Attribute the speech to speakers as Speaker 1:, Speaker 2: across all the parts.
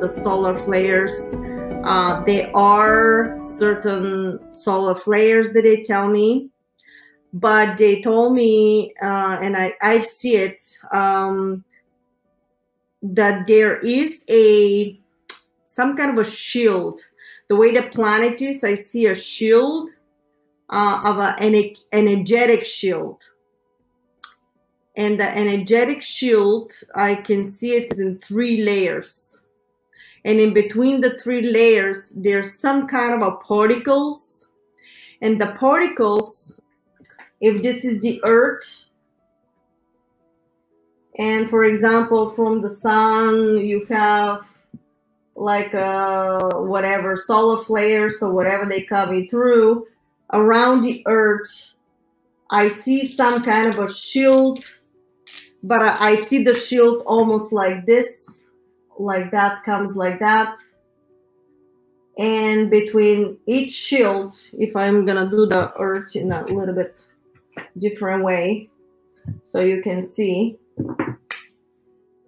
Speaker 1: the solar flares. Uh, there are certain solar flares that they tell me, but they told me, uh, and I, I see it, um, that there is a some kind of a shield. The way the planet is, I see a shield uh, of an energetic shield. And the energetic shield, I can see it is in three layers. And in between the three layers, there's some kind of a particles. And the particles, if this is the earth, and for example, from the sun, you have like whatever solar flares or whatever they coming through around the earth. I see some kind of a shield, but I see the shield almost like this, like that comes like that. And between each shield, if I'm gonna do the earth in a little bit different way, so you can see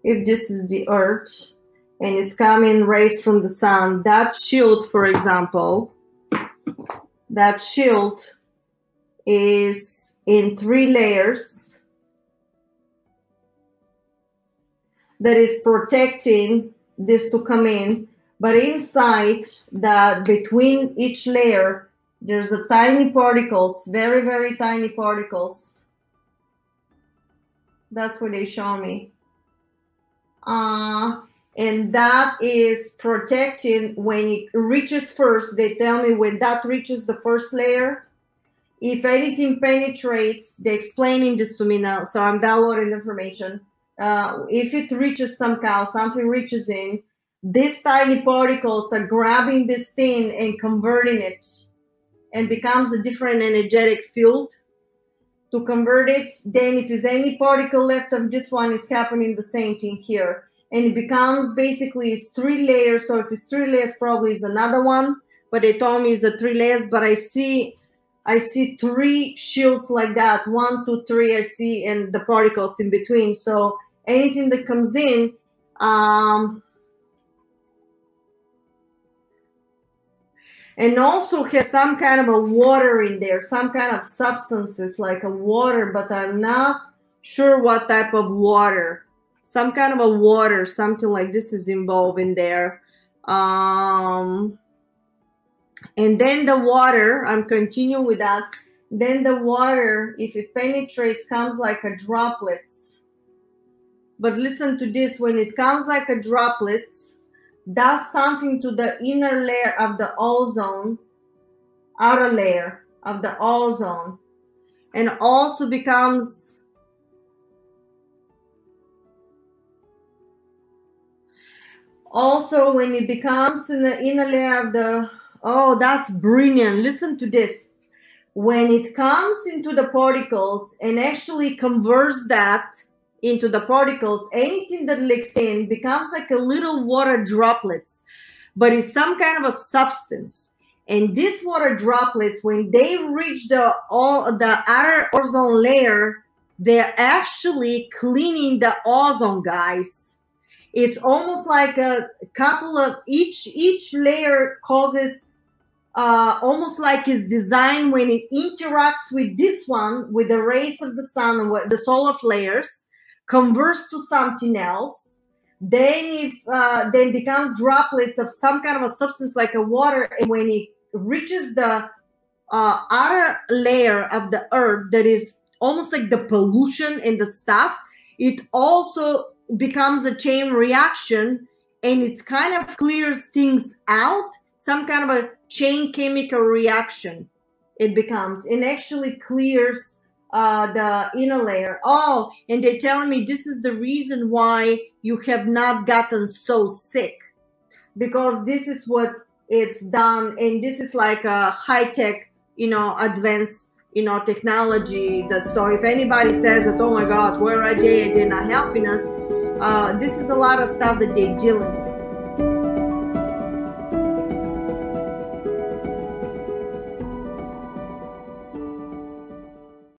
Speaker 1: if this is the earth and it's coming rays from the sun, that shield, for example, that shield is in three layers that is protecting this to come in. But inside that between each layer there's a tiny particles very very tiny particles. That's what they show me. Uh, and that is protecting when it reaches first. They tell me when that reaches the first layer if anything penetrates they're explaining this to me now so i'm downloading information uh, if it reaches some cow something reaches in these tiny particles are grabbing this thing and converting it and becomes a different energetic field to convert it then if there's any particle left of this one is happening the same thing here and it becomes basically it's three layers. So if it's three layers, probably is another one. But they told me it's a three layers. But I see, I see three shields like that. One, two, three. I see, and the particles in between. So anything that comes in, um, and also has some kind of a water in there, some kind of substances like a water, but I'm not sure what type of water some kind of a water, something like this is involved in there. Um, and then the water, I'm continuing with that. Then the water, if it penetrates, comes like a droplets. But listen to this, when it comes like a droplets, does something to the inner layer of the ozone, outer layer of the ozone, and also becomes also when it becomes in the inner layer of the oh that's brilliant. Listen to this. When it comes into the particles and actually converts that into the particles anything that leaks in becomes like a little water droplets but it's some kind of a substance. And these water droplets when they reach the all the outer ozone layer they're actually cleaning the ozone guys. It's almost like a couple of each each layer causes uh, almost like it's designed when it interacts with this one with the rays of the sun the solar flares converts to something else. Then if uh, then become droplets of some kind of a substance like a water and when it reaches the uh, outer layer of the earth that is almost like the pollution and the stuff it also becomes a chain reaction and it kind of clears things out. Some kind of a chain chemical reaction it becomes and actually clears uh, the inner layer oh and they're telling me this is the reason why you have not gotten so sick because this is what it's done and this is like a high-tech you know advanced you know, technology that so if anybody says that, oh my God, where are they? They're not helping us. Uh, this is a lot of stuff that they're dealing